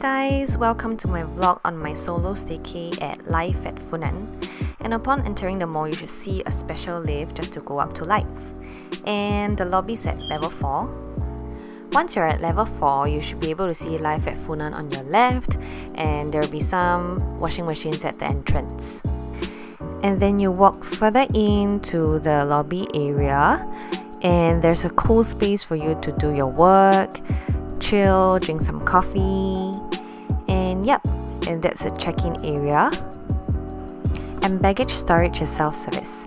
guys, welcome to my vlog on my solo staycay at lyf at Funan. And upon entering the mall, you should see a special lift just to go up to lyf. And the lobby's at level 4. Once you're at level 4, you should be able to see lyf at Funan on your left, and there will be some washing machines at the entrance. And then you walk further into the lobby area, and there's a cool space for you to do your work, chill, drink some coffee, and yep, and that's a check-in area. And baggage storage is self-service.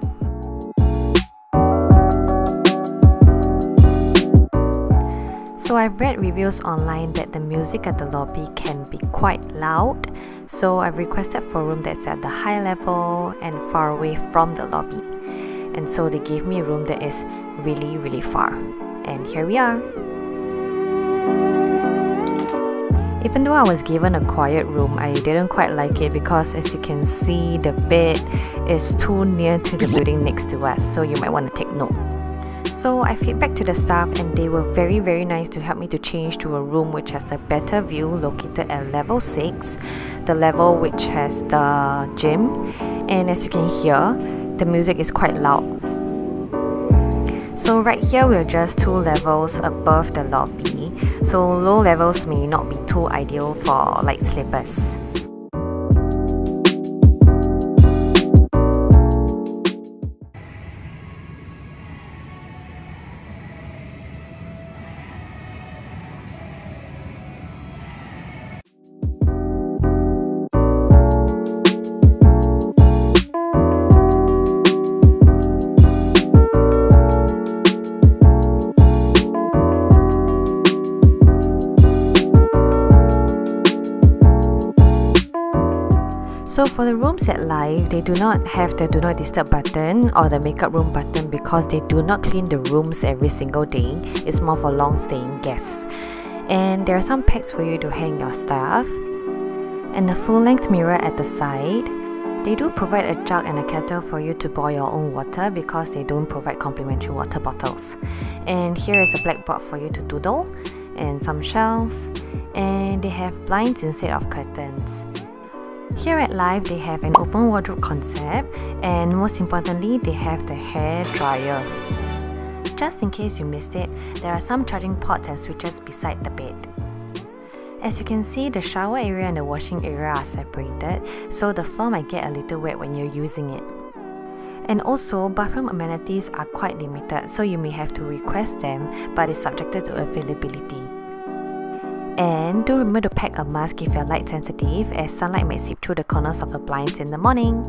So I've read reviews online that the music at the lobby can be quite loud, so I've requested for a room that's at the high level and far away from the lobby. And so they gave me a room that is really really far. And here we are. Even though I was given a quiet room, I didn't quite like it because as you can see, the bed is too near to the building next to us, so you might want to take note. So I feedback to the staff and they were very very nice to help me to change to a room which has a better view located at level 6, the level which has the gym and as you can hear, the music is quite loud. So right here we're just two levels above the lobby, so low levels may not be too ideal for light sleepers. So for the rooms at lyf, they do not have the do not disturb button or the makeup room button because they do not clean the rooms every single day. It's more for long staying guests. And there are some pegs for you to hang your stuff. And a full length mirror at the side. They do provide a jug and a kettle for you to boil your own water because they don't provide complimentary water bottles. And here is a blackboard for you to doodle and some shelves. And they have blinds instead of curtains. Here at lyf, they have an open wardrobe concept and most importantly, they have the hair dryer. Just in case you missed it, there are some charging ports and switches beside the bed. As you can see, the shower area and the washing area are separated, so the floor might get a little wet when you're using it. And also, bathroom amenities are quite limited, so you may have to request them, but it's subjected to availability. And do remember to pack a mask if you're light sensitive as sunlight might seep through the corners of the blinds in the morning.